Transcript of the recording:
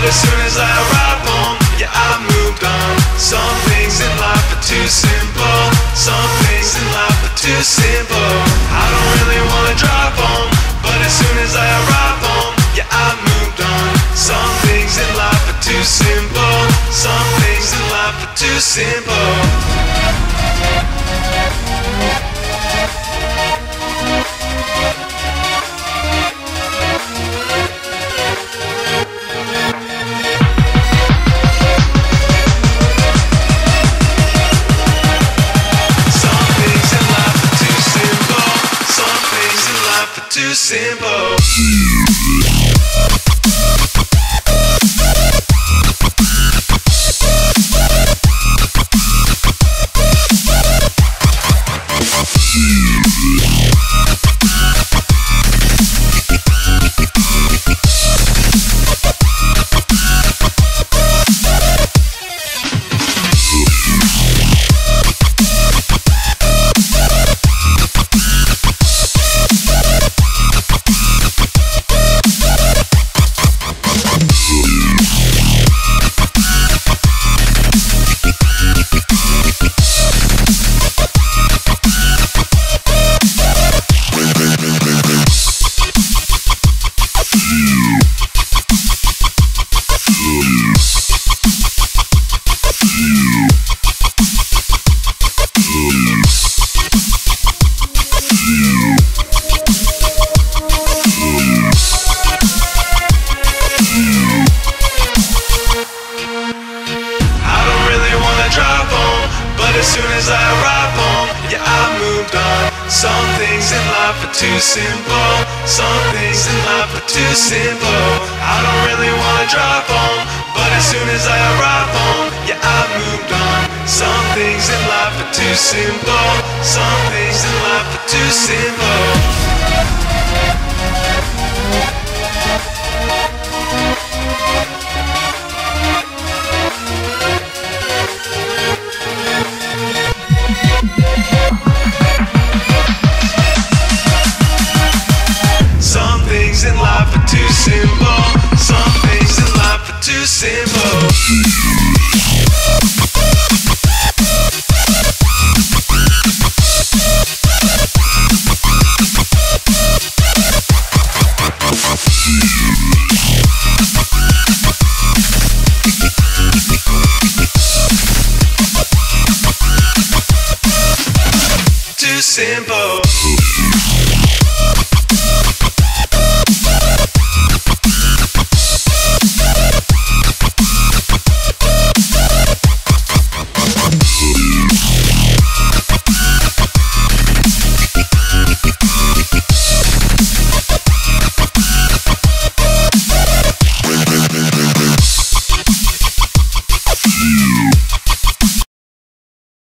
But as soon as I arrived home, yeah, I moved on. Some things in life are too simple. Some things in life are too simple. I don't really wanna drive home, but as soon as I arrive home, yeah, I moved on. Some things in life are too simple. Some things in life are too simple. Simple. As soon as I arrive home, yeah, I moved on. Some things in life are too simple. Some things in life are too simple. I don't really wanna drive home, but as soon as I arrive home, yeah, I moved on. Some things in life are too simple. Simple.